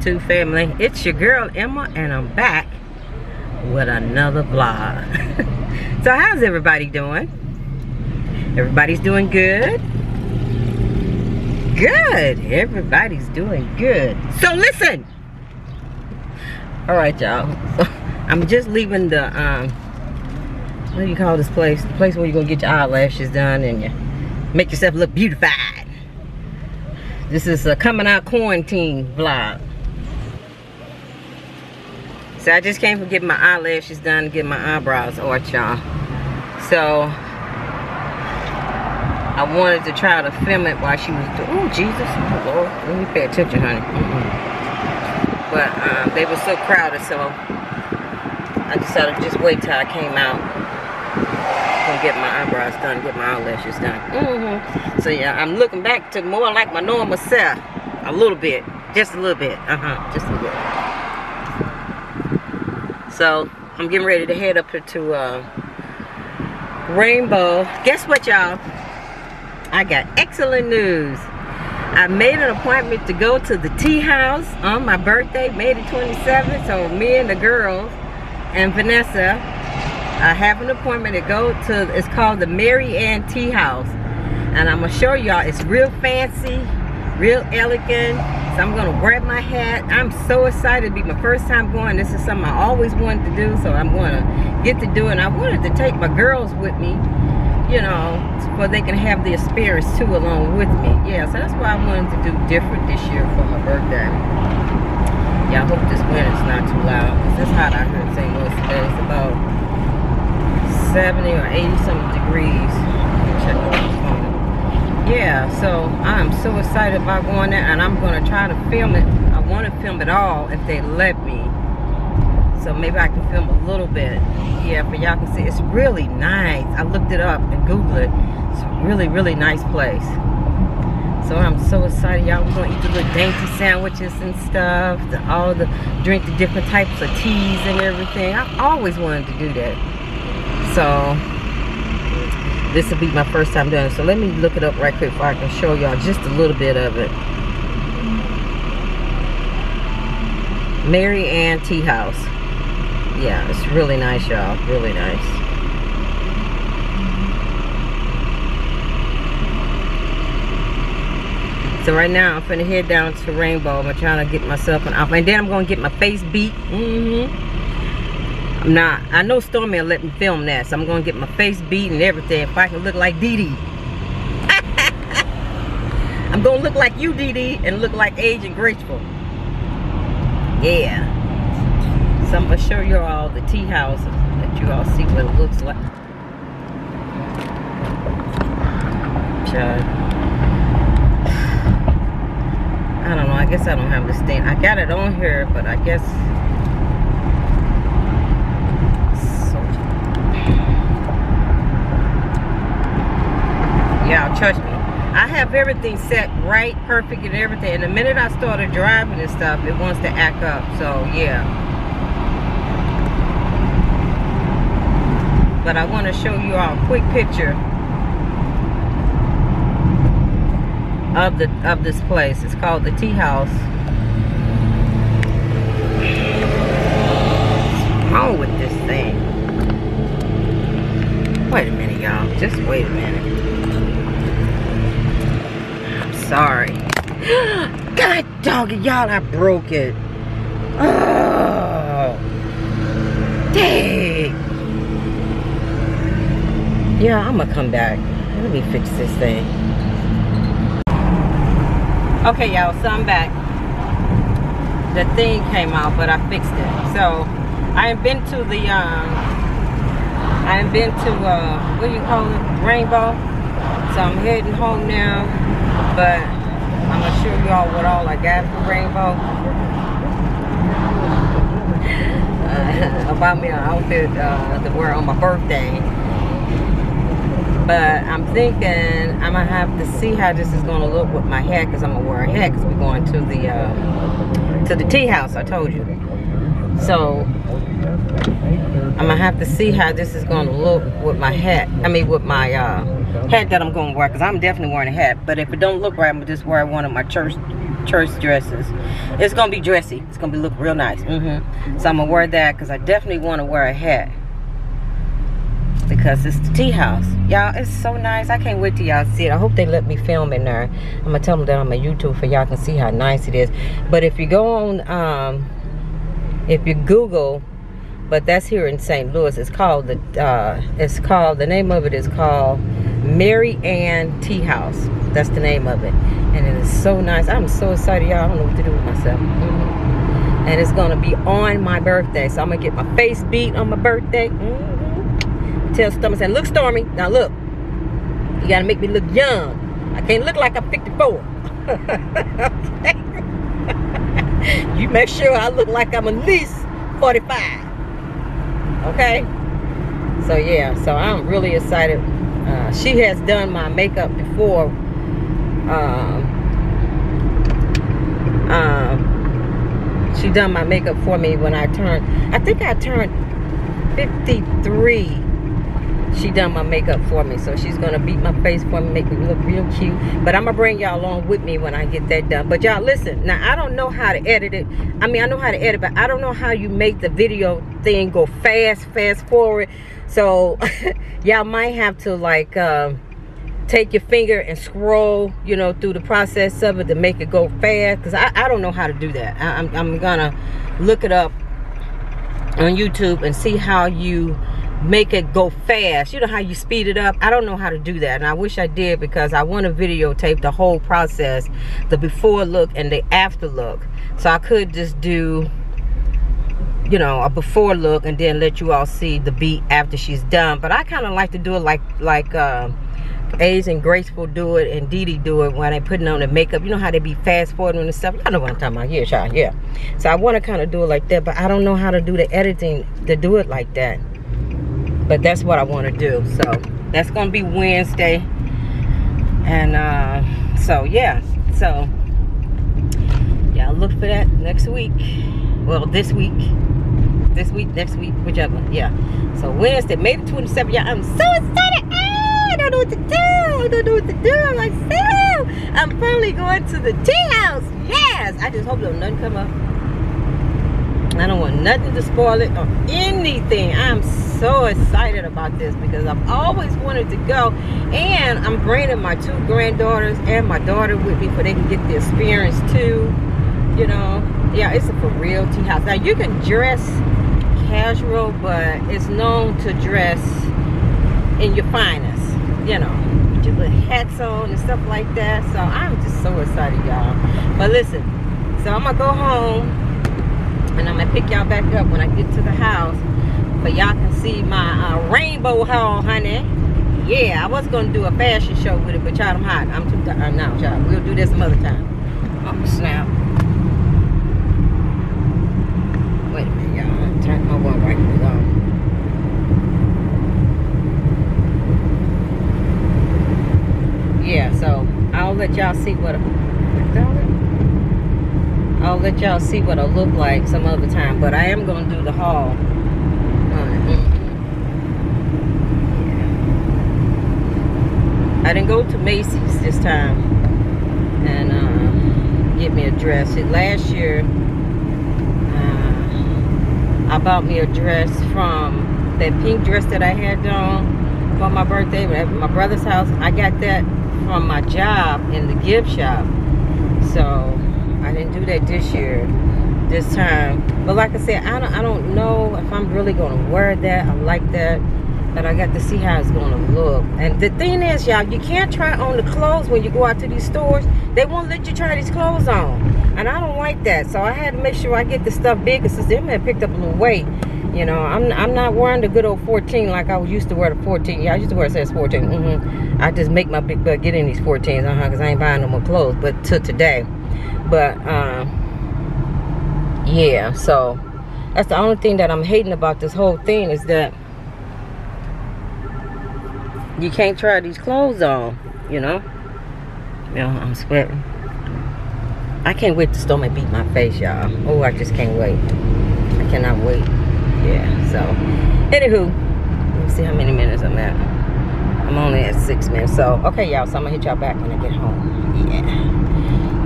YouTube family? It's your girl Emma, and I'm back with another vlog. so, how's everybody doing? Everybody's doing good? Good. Everybody's doing good. So, listen. All right, y'all. I'm just leaving the, um, what do you call this place? The place where you're going to get your eyelashes done and you make yourself look beautified. This is a coming out quarantine vlog. So I just came from getting my eyelashes done and getting my eyebrows arched, y'all. So I wanted to try to film it while she was doing, oh Jesus, oh Lord, let me pay attention, honey. Mm. But um, they were so crowded, so I decided to just wait till I came out gonna get my eyebrows done, get my eyelashes done. Mm -hmm. So yeah, I'm looking back to more like my normal self. A little bit. Just a little bit. Uh-huh. Just a little bit. So I'm getting ready to head up here to uh, Rainbow. Guess what y'all? I got excellent news. I made an appointment to go to the tea house on my birthday, May the 27th. So me and the girls and Vanessa I have an appointment to go to, it's called the Mary Ann Tea House. And I'm gonna show y'all, it's real fancy, real elegant. So I'm gonna grab my hat. I'm so excited to be my first time going. This is something I always wanted to do, so I'm gonna get to do it. And I wanted to take my girls with me, you know, so they can have the experience too along with me. Yeah, so that's why I wanted to do different this year for my birthday. Yeah, I hope this wind is not too loud, it's hot out here in St. Louis today. It's about 70 or 80 something degrees. Yeah, so I'm so excited about going there and I'm going to try to film it. I want to film it all if they let me. So maybe I can film a little bit. Yeah, but y'all can see it's really nice. I looked it up and Googled it. It's a really, really nice place. So I'm so excited. Y'all we're gonna eat the little dainty sandwiches and stuff. The, all the drink the different types of teas and everything. I always wanted to do that so this will be my first time doing it so let me look it up right quick before I can show y'all just a little bit of it Mary Ann Tea House yeah it's really nice y'all really nice So right now I'm gonna head down to Rainbow. I'm trying to get myself an outfit. And then I'm gonna get my face beat. Mm hmm I'm I know Stormy will let me film that, so I'm gonna get my face beat and everything if I can look like Dee Dee. I'm gonna look like you, Dee Dee, and look like Agent Graceful. Yeah. So I'm gonna show you all the tea houses let you all see what it looks like. I don't know, I guess I don't have this thing. I got it on here, but I guess y'all trust me. I have everything set right perfect and everything. And the minute i started driving and stuff it wants to act up. So yeah. But i want to show you all a quick picture of the of this place. It's called the tea house. What's wrong with this thing? Wait a minute y'all. Just wait a minute sorry. God dog y'all, I broke it. Oh. Dang. Yeah, I'm gonna come back. Let me fix this thing. Okay, y'all, so I'm back. The thing came out, but I fixed it. So, I have been to the, um, I have been to, uh, what do you call it? Rainbow. So I'm heading home now but I'm gonna show y'all what all I got for Rainbow. Uh, about me an outfit uh, to wear on my birthday. But I'm thinking I'm gonna have to see how this is gonna look with my hat because I'm gonna wear a hat because we're going to the uh, to the tea house. I told you. So I'm gonna have to see how this is gonna look with my hat. I mean with my uh, hat that I'm gonna wear because I'm definitely wearing a hat. But if it don't look right, I'm gonna just wear one of my church church dresses. It's gonna be dressy. It's gonna be look real nice. Mm -hmm. So I'm gonna wear that because I definitely want to wear a hat because it's the tea house. Y'all, it's so nice. I can't wait till y'all see it. I hope they let me film in there. I'm gonna tell them that I'm a YouTube for y'all can see how nice it is. But if you go on, um, if you Google but that's here in St. Louis. It's called the uh, it's called the name of it is called Mary Ann Tea House. That's the name of it, and it is so nice. I'm so excited, y'all. I don't know what to do with myself. Mm -hmm. And it's gonna be on my birthday, so I'm gonna get my face beat on my birthday. Mm -hmm. Tell Stormy, saying, "Look, Stormy, now look, you gotta make me look young. I can't look like I'm 54." you make sure I look like I'm at least 45 okay so yeah so i'm really excited uh, she has done my makeup before. Um, um, she done my makeup for me when i turned i think i turned 53 she done my makeup for me so she's gonna beat my face for me make me look real cute. But i'm gonna bring y'all along with me when i get that done. But y'all listen now i don't know how to edit it. I mean i know how to edit but i don't know how you make the video thing go fast fast forward so y'all might have to like um, take your finger and scroll you know through the process of it to make it go fast because I, I don't know how to do that. I, I'm, I'm gonna look it up on youtube and see how you make it go fast. You know how you speed it up? I don't know how to do that and i wish i did because i want to videotape the whole process the before look and the after look. So i could just do you know a before look and then let you all see the beat after she's done but i kind of like to do it like like uh A's and Graceful do it and Dee Dee do it when they putting on the makeup. You know how they be fast forwarding and stuff. I know what I'm talking about. Yeah, child. Yeah. So I want to kind of do it like that, but I don't know how to do the editing to do it like that but that's what I want to do so that's gonna be Wednesday and uh, so yeah so y'all look for that next week well this week this week next week whichever yeah so Wednesday May the 27th yeah I'm so excited ah, I don't know what to do I don't know what to do I'm like I'm finally going to the tea house yes I just hope don't nothing come up I don't want nothing to spoil it or anything. I'm so excited about this because I've always wanted to go. And I'm bringing my two granddaughters and my daughter with me so they can get the experience too. You know, yeah, it's a for real tea house. Now you can dress casual, but it's known to dress in your finest. You know, with your little hats on and stuff like that. So I'm just so excited, y'all. But listen, so I'm gonna go home and I'm gonna pick y'all back up when I get to the house but y'all can see my uh, rainbow haul honey yeah I was gonna do a fashion show with it but y'all I'm hot I'm too tired now y'all we'll do this some other time oh snap wait a minute right yeah so I'll let y'all see what I'll let y'all see what it'll look like some other time. But I am to do the haul. I didn't go to Macy's this time and uh, get me a dress. last year, I bought me a dress from that pink dress that I had on for my birthday at my brother's house. I got that from my job in the gift shop. So I didn't do that this year, this time. But like I said, I don't, I don't know if I'm really going to wear that. I like that. But I got to see how it's going to look. And the thing is, y'all, you can't try on the clothes when you go out to these stores. They won't let you try these clothes on. And I don't like that. So I had to make sure I get the stuff big. Because them had picked up a little weight. You know, I'm I'm not wearing the good old 14 like I was used to wear the 14. Yeah, I used to wear it says 14. Mm -hmm. I just make my big butt get in these 14s, uh-huh, because I ain't buying no more clothes. But to today, but um yeah so that's the only thing that i'm hating about this whole thing is that you can't try these clothes on you know know i'm sweating i can't wait to storm and beat my face y'all oh i just can't wait i cannot wait yeah so anywho let me see how many minutes i'm at i'm only at six minutes so okay y'all so i'm gonna hit y'all back when i get home yeah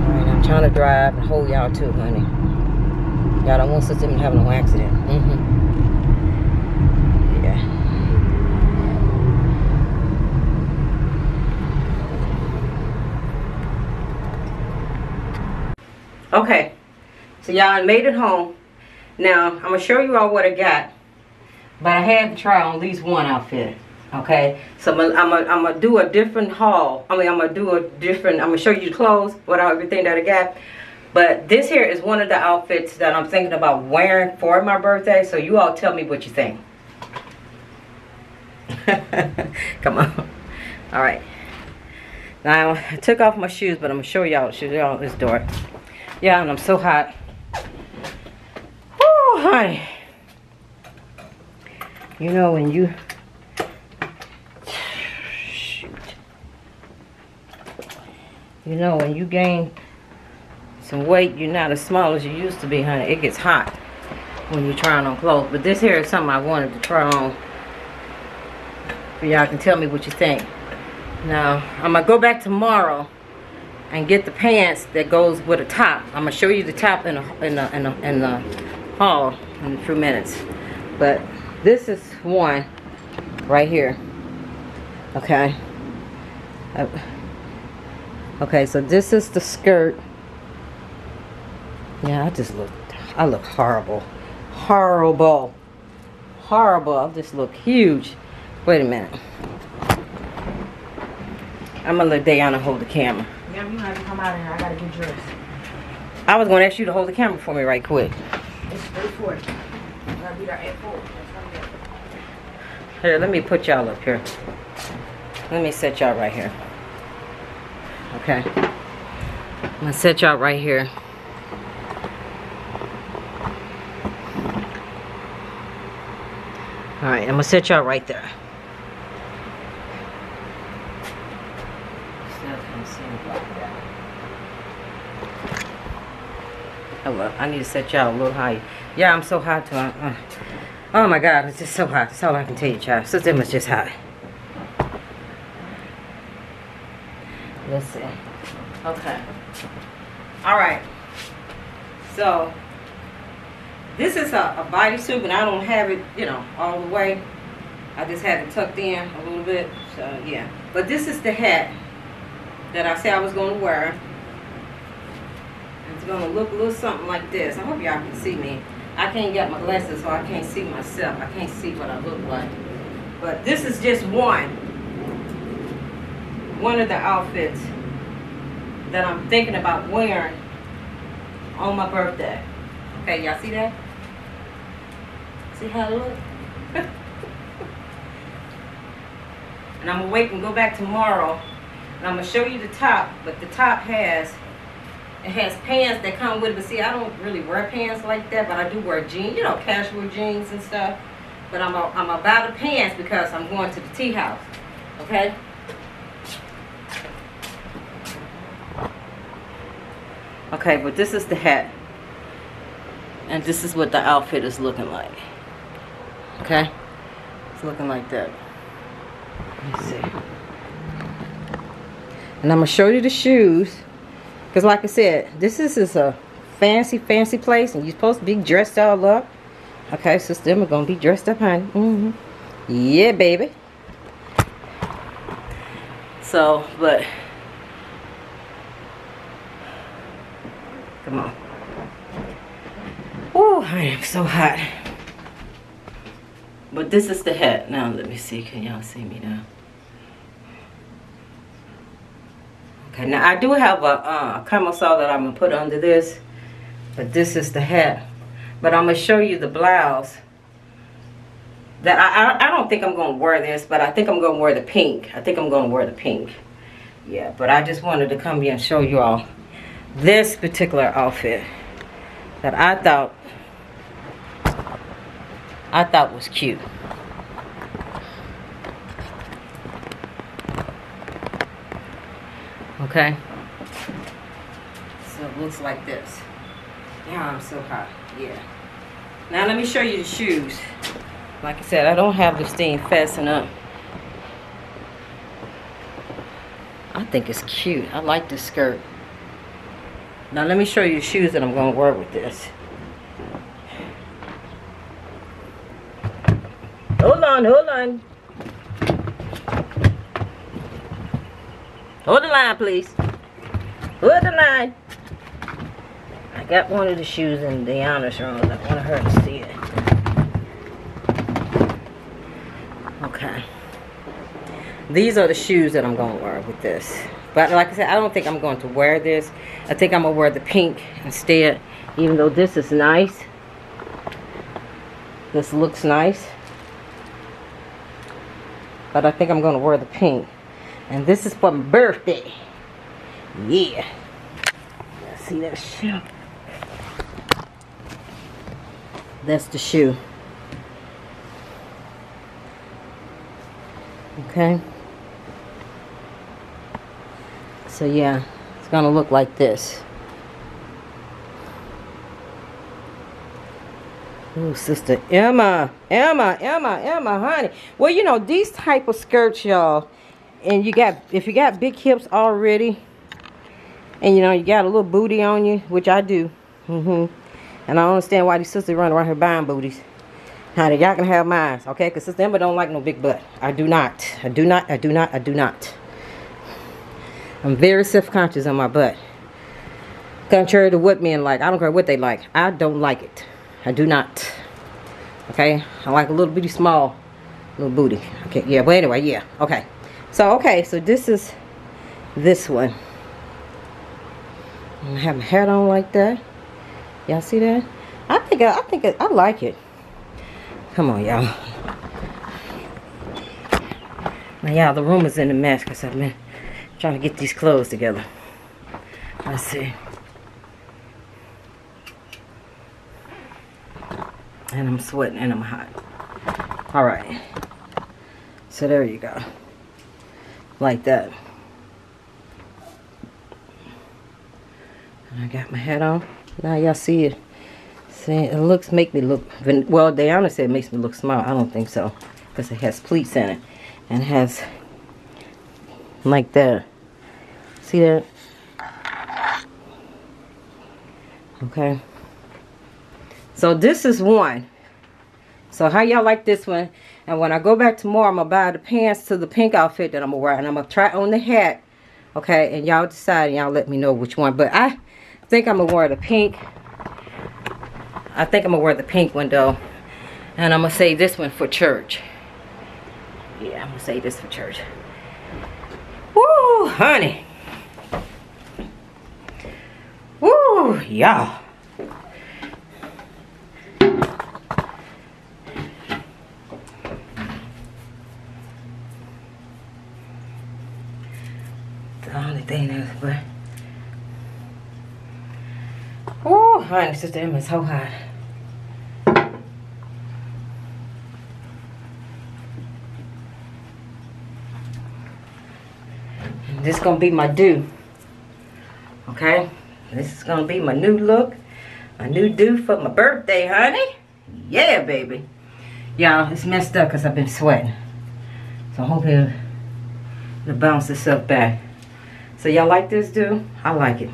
all right I'm trying to drive and hold y'all too, honey. Y'all don't want to to have no accident. Mm-hmm. Yeah. Okay. So y'all made it home. Now, I'm going to show you all what I got. But I had to try on at least one outfit. Okay, so I'm gonna, I'm I'm do a different haul. I mean, I'm gonna do a different. I'm gonna show you the clothes, what everything that I got. But this here is one of the outfits that I'm thinking about wearing for my birthday. So you all tell me what you think. Come on. All right. Now I took off my shoes, but I'm gonna show y'all. Show y'all this door. Yeah, and I'm so hot. Woo, honey. You know when you shoot. You know when you gain some weight, you're not as small as you used to be, honey. It gets hot when you're trying on clothes. But this here is something I wanted to try on. Y'all can tell me what you think. Now, I'm gonna go back tomorrow and get the pants that goes with a top. I'm gonna show you the top in a in a in a, in the haul in a few minutes. But this is one right here. Okay. Uh, okay so this is the skirt. Yeah I just look I look horrible. Horrible. Horrible. I just look huge. Wait a minute. I'm gonna let Diana hold the camera Yeah, you have to come out here. I gotta get dressed. I was gonna ask you to hold the camera for me right quick It's 340. I gotta be there at 4. Here, let me put y'all up here. Let me set y'all right here. Okay. I'm gonna set y'all right here. Alright, I'm gonna set y'all right there. Hello, I need to set y'all a little higher. Yeah, I'm so hot to uh, Oh my god, it's just so hot. That's all I can tell you, child. Sister Emma's just hot. Let's see. Okay. Alright. So, this is a, a bodysuit, and I don't have it, you know, all the way. I just have it tucked in a little bit. So, yeah. But this is the hat that I said I was going to wear. It's going to look a little something like this. I hope y'all can see me. I can't get my glasses so I can't see myself. I can't see what I look like. But this is just one. One of the outfits that I'm thinking about wearing on my birthday. Okay, y'all see that? See how it look? and I'm gonna wait and go back tomorrow. And I'm gonna show you the top, but the top has it has pants that come with it, but see, I don't really wear pants like that, but I do wear jeans, you know, casual jeans and stuff. But I'm, a, I'm about the pants because I'm going to the tea house, okay? Okay, but this is the hat. And this is what the outfit is looking like. Okay? It's looking like that. Let's see. And I'm going to show you the shoes. Because like I said, this is, is a fancy, fancy place. And you're supposed to be dressed all up. Okay, so them are going to be dressed up, honey. Mm -hmm. Yeah, baby. So, but... Come on. Oh, I am so hot. But this is the hat. Now, let me see. Can y'all see me now? Okay, now I do have a uh, camisole that I'm going to put under this. But this is the hat. But I'm going to show you the blouse. That I, I, I don't think I'm going to wear this, but I think I'm going to wear the pink. I think I'm going to wear the pink. Yeah, but I just wanted to come here and show you all this particular outfit that I thought I thought was cute. Okay. So it looks like this. Yeah, I'm so hot. Yeah. Now let me show you the shoes. Like I said, I don't have this thing fastened up. I think it's cute. I like this skirt. Now let me show you the shoes that I'm going to wear with this. Hold on, hold on. Hold the line, please. Hold the line. I got one of the shoes in Deanna's room. I want her to see it. Okay. These are the shoes that I'm going to wear with this. But like I said, I don't think I'm going to wear this. I think I'm going to wear the pink instead. Even though this is nice. This looks nice. But I think I'm going to wear the pink. And this is for my birthday. Yeah. Let's See that shoe? That's the shoe. Okay. So yeah, it's gonna look like this. Oh, sister Emma, Emma, Emma, Emma, honey. Well, you know these type of skirts, y'all, and you got if you got big hips already, and you know you got a little booty on you, which I do. mm-hmm and I understand why these sisters run around here buying booties. Honey, y'all can have mine, okay? Because Sister Emma don't like no big butt. I do not. I do not. I do not. I do not. I'm very self-conscious on my butt. Contrary to what men like. I don't care what they like. I don't like it. I do not. Okay? I like a little bitty small little booty. Okay, yeah. But anyway, yeah. Okay. So, okay. So, this is this one. I have my hat on like that. Y'all see that? I think I, I think I, I like it. Come on, y'all. Now, y'all, the room is in a mess because I've been trying to get these clothes together. Let's see. And I'm sweating and I'm hot. All right. So there you go. Like that. And I got my hat on. Now y'all see it. See, it looks, make me look, well, Diana said it makes me look small. I don't think so. Because it has pleats in it. And it has, like that. See that? Okay. So this is one. So how y'all like this one? And when I go back tomorrow, I'm going to buy the pants to the pink outfit that I'm going to wear. And I'm going to try on the hat. Okay. And y'all decide and y'all let me know which one. But I think I'm going to wear the pink. I think I'm going to wear the pink one though. And I'm going to save this one for church. Yeah, I'm going to save this for church. Woo, honey. Woo, y'all. The only thing is, but oh, honey, Sister Emma's so hot. This is gonna be my do. Okay, this is gonna be my new look, my new do for my birthday, honey. Yeah, baby. Y'all, it's messed up because I've been sweating. So I hope it'll, it'll bounce itself back. So y'all like this do? I like it.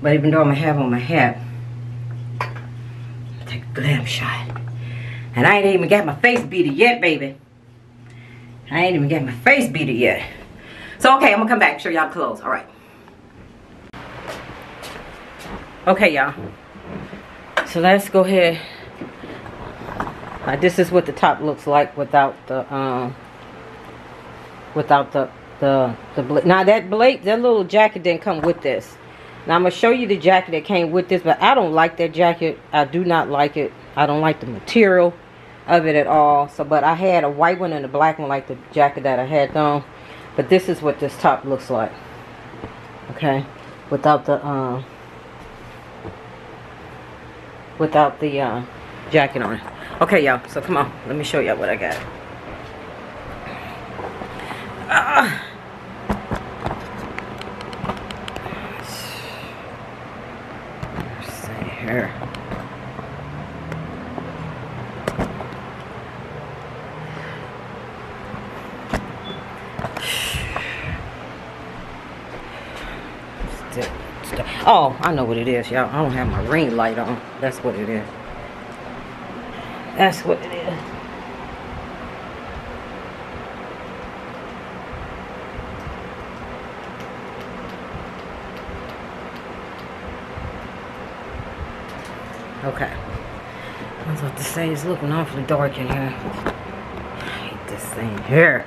But even though I'm gonna have on my hat, glam shot. And I ain't even got my face beater yet, baby. I ain't even got my face beater yet. So okay, I'm gonna come back, show y'all clothes. All right. Okay, y'all. So let's go ahead. Uh, this is what the top looks like without the um without the the the now that blade that little jacket didn't come with this. Now I'm gonna show you the jacket that came with this, but I don't like that jacket. I do not like it. I don't like the material of it at all. So, but I had a white one and a black one, like the jacket that I had on. But this is what this top looks like. Okay, without the um, without the uh, jacket on. Okay, y'all. So come on, let me show y'all what I got. Ah. Let's stuff. Oh, I know what it is, y'all. I don't have my ring light on. That's what it is. That's what it is. Okay. I was about to say it's looking awfully dark in here. I hate this thing here.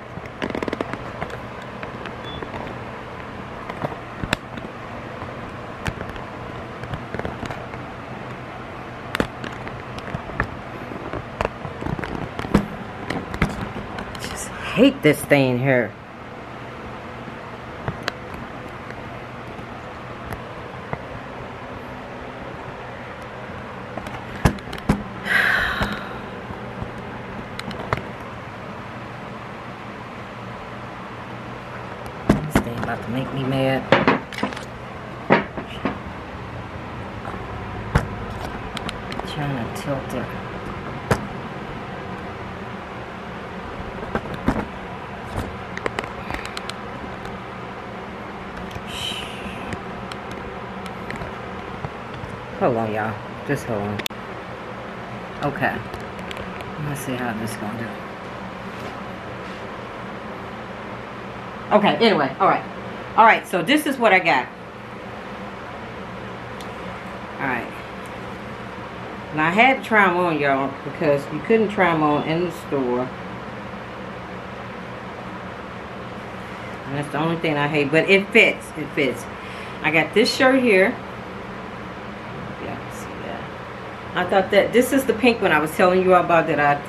Just hate this thing here. This thing about to make me mad. Trying to tilt it. Hold on, y'all. Just hold on. Okay. Let's see how this gonna do. Okay, anyway, alright. Alright, so this is what I got. Alright. Now I had to try them on, y'all, because you couldn't try them on in the store. And that's the only thing I hate. But it fits. It fits. I got this shirt here. Yeah, I can see that. I thought that this is the pink one I was telling you about that I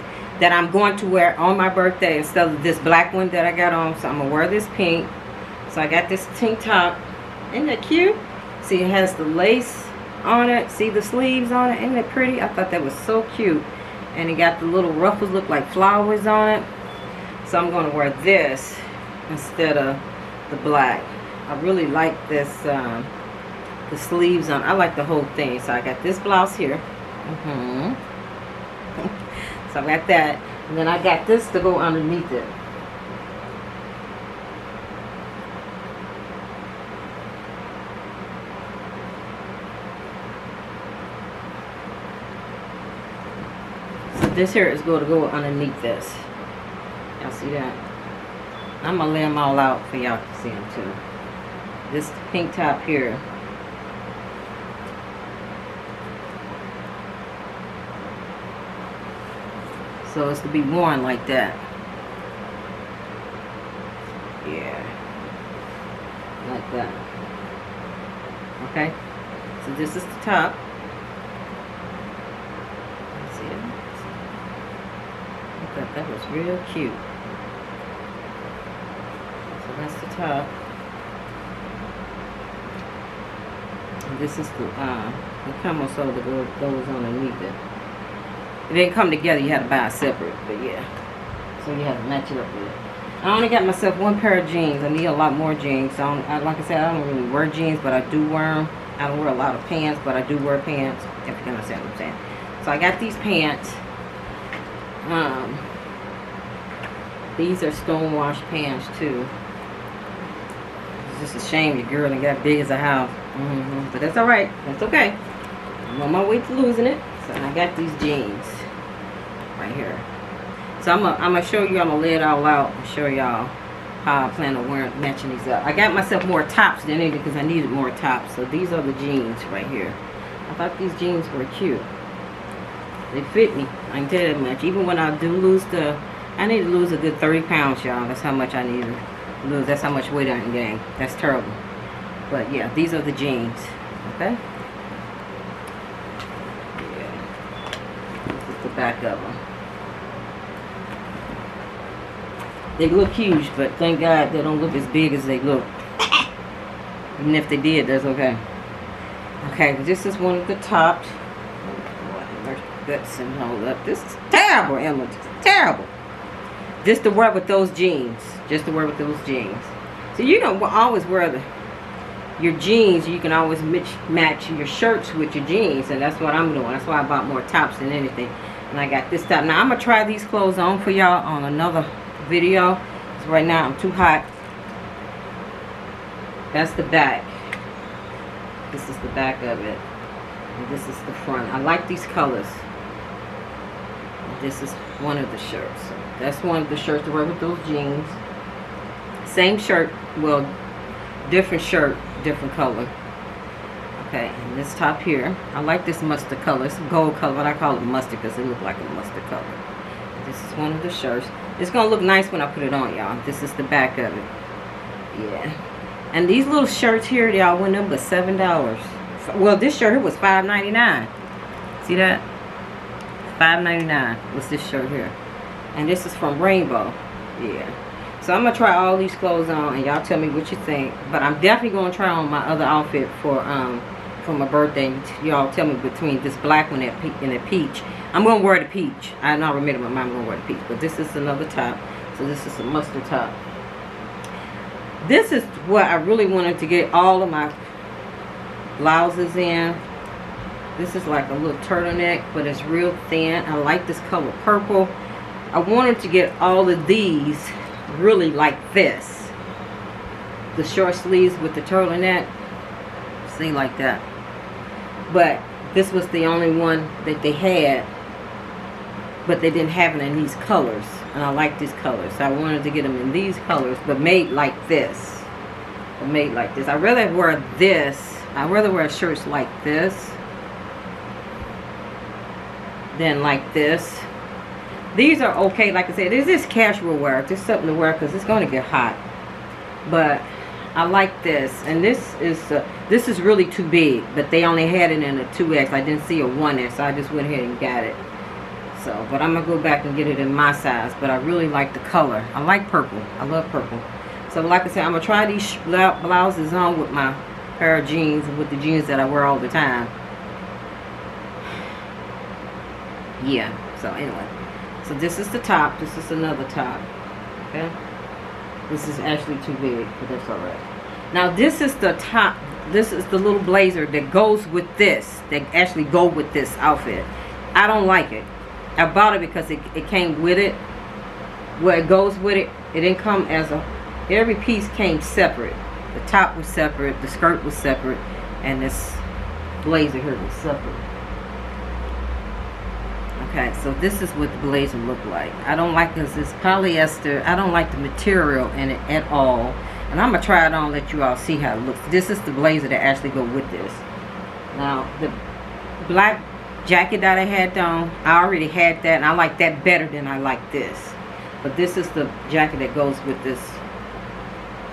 that I'm going to wear on my birthday instead of this black one that I got on. So I'm gonna wear this pink. So I got this tank top. Isn't that cute? See, it has the lace on it. See the sleeves on it. Isn't it pretty? I thought that was so cute. And it got the little ruffles look like flowers on it. So I'm going to wear this instead of the black. I really like this, um, the sleeves on. I like the whole thing. So I got this blouse here. Mm hmm so I got that. And then I got this to go underneath it. So this here is going to go underneath this. Y'all see that? I'm going to lay them all out for y'all to see them too. This pink top here. So it's to be worn like that. Yeah. Like that. Okay? So this is the top. See it? I thought that was real cute. So that's the top. And this is the uh the camisole that goes underneath it. It didn't come together, you had to buy separate, but yeah. So you have to match it up with it. I only got myself one pair of jeans. I need a lot more jeans. So I, like I said, I don't really wear jeans, but I do wear them. I don't wear a lot of pants, but I do wear pants. If you understand what I'm saying. So I got these pants. Um, these are stonewash pants too. It's just a shame the girl and got big as a house. Mm -hmm. But that's alright. That's okay. I'm on my way to losing it. So I got these jeans right here. So I'm gonna I'm gonna show you. I'm gonna lay it all out and show y'all how I plan on wearing matching these up. I got myself more tops than anything because I needed more tops. So these are the jeans right here. I thought these jeans were cute. They fit me. I can tell that much. Even when I do lose the, I need to lose a good 30 pounds, y'all. That's how much I need to lose. That's how much weight I can gain. That's terrible. But yeah, these are the jeans. Okay. Yeah. This is the back of them. They look huge, but thank God they don't look as big as they look. Even if they did, that's okay. Okay, this is one of the tops. Guts and hold up. This is terrible, Emma. This is terrible. Just to wear with those jeans. Just to wear with those jeans. So you don't always wear the your jeans. You can always match, match your shirts with your jeans, and that's what I'm doing. That's why I bought more tops than anything. And I got this top. Now I'm gonna try these clothes on for y'all on another video. So right now I'm too hot. That's the back. This is the back of it. And this is the front. I like these colors. This is one of the shirts. That's one of the shirts to wear with those jeans. Same shirt, well, different shirt, different color. Okay, and this top here, I like this mustard color. It's gold color, but I call it mustard because it looks like a mustard color. This is one of the shirts. It's going to look nice when I put it on, y'all. This is the back of it. Yeah. And these little shirts here, y'all, went up but $7. Well, this shirt here was $5.99. See that? $5.99 was this shirt here. And this is from Rainbow. Yeah. So I'm going to try all these clothes on and y'all tell me what you think. But I'm definitely going to try on my other outfit for um for my birthday. Y'all tell me between this black one and the peach. I'm going to wear the peach. I don't remember my mom going to wear the peach. But this is another top. So this is a mustard top. This is what I really wanted to get all of my blouses in. This is like a little turtleneck, but it's real thin. I like this color purple. I wanted to get all of these really like this. The short sleeves with the turtleneck. See, like that. But this was the only one that they had. But they didn't have it in these colors. And I like these colors. So I wanted to get them in these colors, but made like this. But made like this. I'd rather wear this. I'd rather wear shirts like this than like this. These are okay. Like I said, this is casual wear. Just something to wear because it's going to get hot. But I like this. And this is uh, this is really too big. But they only had it in a 2X. I didn't see a 1X. So I just went ahead and got it. So, but I'm going to go back and get it in my size. But I really like the color. I like purple. I love purple. So like I said, I'm going to try these blouses on with my pair of jeans. With the jeans that I wear all the time. Yeah. So anyway. So this is the top. This is another top. Okay. This is actually too big, but that's alright. Now this is the top. This is the little blazer that goes with this. That actually go with this outfit. I don't like it. I bought it because it, it came with it. Where it goes with it, it didn't come as a, every piece came separate. The top was separate, the skirt was separate, and this blazer here was separate. Okay, so this is what the blazer looked like. I don't like this, this polyester. I don't like the material in it at all. And I'm going to try it on let you all see how it looks. This is the blazer that actually go with this. Now, the black jacket that I had on, I already had that. And I like that better than I like this. But this is the jacket that goes with this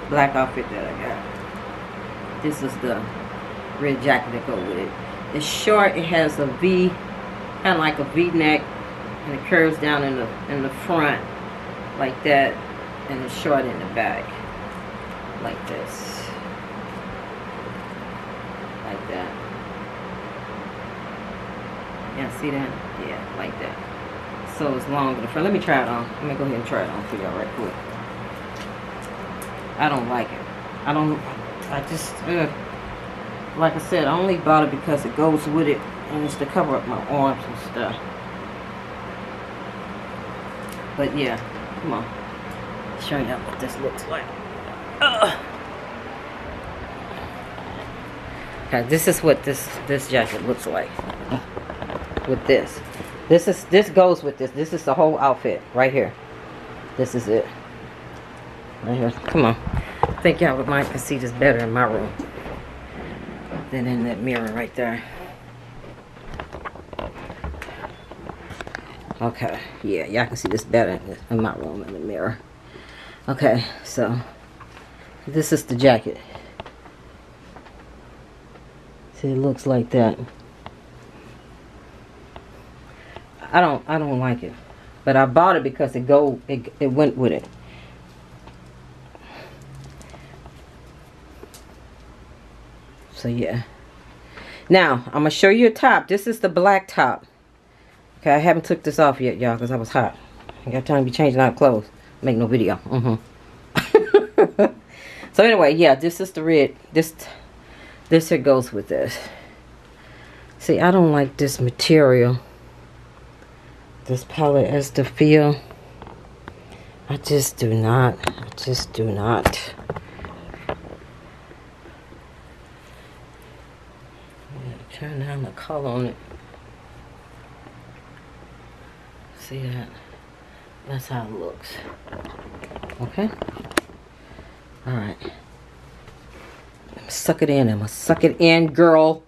black outfit that I got. This is the red jacket that goes with it. It's short. It has a V kind of like a v-neck and it curves down in the in the front like that and it's short in the back like this like that yeah see that yeah like that so it's long the front let me try it on let me go ahead and try it on for y'all right quick I don't like it I don't I just uh, like I said I only bought it because it goes with it and it's to cover up my arms and stuff. But yeah, come on. Show y'all what this looks like. Ugh. Okay, this is what this this jacket looks like with this. This is this goes with this. This is the whole outfit right here. This is it. Right here. Come on. I think y'all would might can see this better in my room than in that mirror right there. Okay, yeah, y'all can see this better in my room in the mirror. Okay, so this is the jacket. See, it looks like that. I don't, I don't like it, but I bought it because it go, it, it went with it. So yeah. Now I'm gonna show you a top. This is the black top. Okay, I haven't took this off yet, y'all, because I was hot. I got time to be changing out clothes. Make no video. Mm -hmm. so anyway, yeah, this is the red. This, this here goes with this. See, I don't like this material. This polyester feel. I just do not. I just do not. Turn down the color on it. See that? That's how it looks. Okay? Alright. Suck it in, i'm a Suck it in, girl.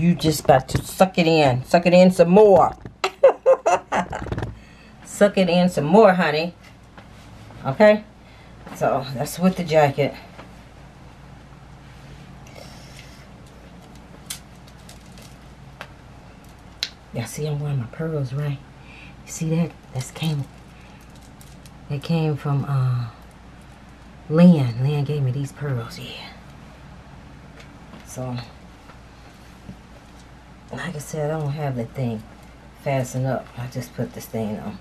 You just got to suck it in. Suck it in some more. suck it in some more, honey. Okay? So, that's with the jacket. Yeah, see I'm wearing my pearls, right? You see that? That's came that came from uh Lynn. Lynn gave me these pearls, yeah. So like I said, I don't have that thing fastened up. I just put this thing on.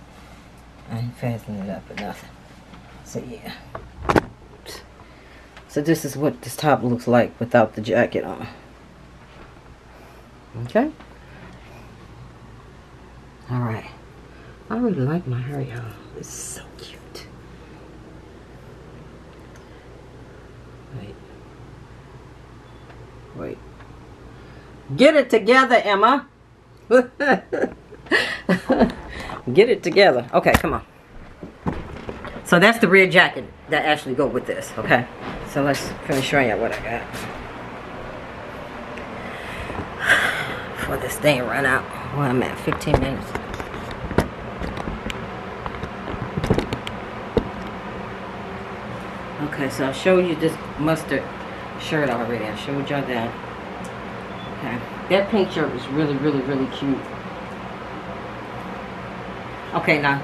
I ain't fastening it up or nothing. So yeah. So this is what this top looks like without the jacket on. Okay? Alright. I really like my hair, y'all. It's so cute. Wait. Wait. Get it together, Emma. Get it together. Okay, come on. So that's the red jacket that actually go with this, okay? So let's finish showing you what I got. Before this thing run out. Well, I'm at 15 minutes. Okay, so I showed you this mustard shirt already. I showed y'all that. Okay. That pink shirt was really, really, really cute. Okay, now,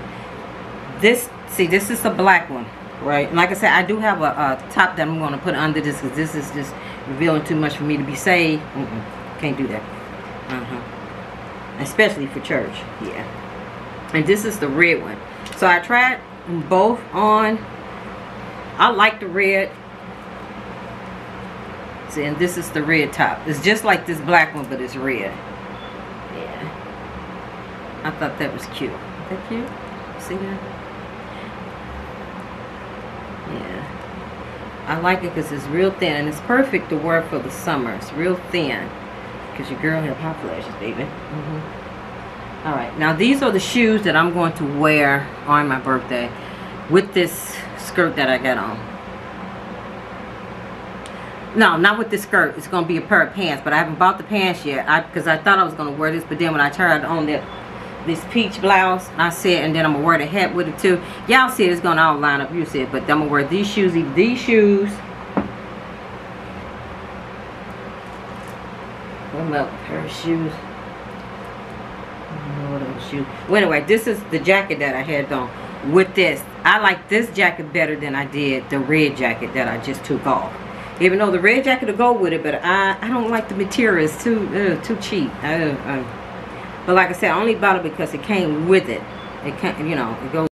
this, see, this is a black one, right? And like I said, I do have a, a top that I'm going to put under this because this is just revealing too much for me to be saved. Mm -mm, can't do that. Uh-huh. Especially for church, yeah. And this is the red one. So I tried both on. I like the red. See, and this is the red top. It's just like this black one, but it's red. Yeah. I thought that was cute. Is that cute? See that? Yeah. I like it because it's real thin. And it's perfect to wear for the summer. It's real thin. Because your girl have hot flashes, baby. Mm -hmm. All right. Now, these are the shoes that I'm going to wear on my birthday with this skirt that I got on. No, not with this skirt. It's going to be a pair of pants, but I haven't bought the pants yet because I, thought I was going to wear this, but then when I tried on that this peach blouse, I said, and then I'm going to wear the hat with it too. Y'all see it, it's going to all line up. You see it, but I'm going to wear these shoes, these shoes. What about a pair of shoes? Shoes. Well, anyway, this is the jacket that I had on with this. I like this jacket better than I did the red jacket that I just took off. Even though the red jacket will go with it, but I, I don't like the material. It's too uh, too cheap. Uh, uh. But like I said, I only bought it because it came with it. It can't, you know, it goes.